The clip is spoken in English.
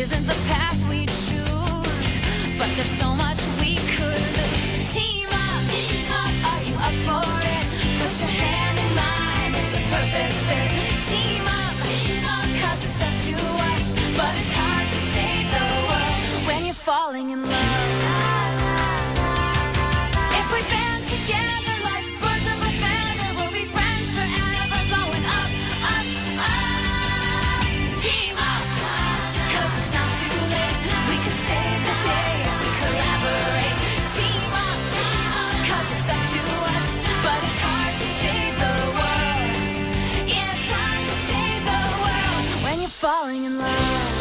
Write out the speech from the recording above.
isn't the path we choose, but there's so much we could lose. Team up, team up, are you up for it? Put your hand in mine, it's a perfect fit. Team up, team up, cause it's up to us, but it's hard to save the world when you're falling in love. singing loud.